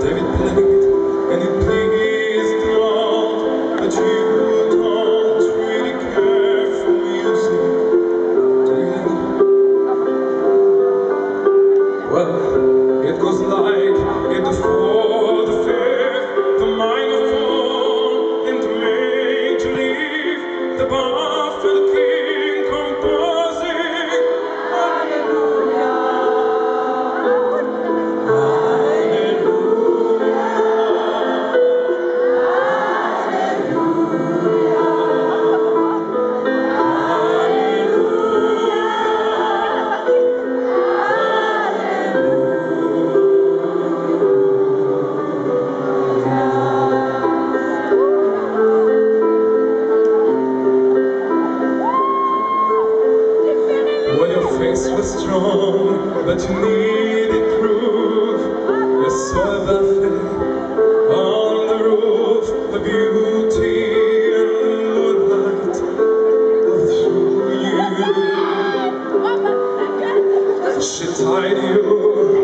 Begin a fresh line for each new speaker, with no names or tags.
David played, and pleased God. wrong, but you need it proof. I saw the thing on the roof, the beauty and the moonlight through you. She tied you.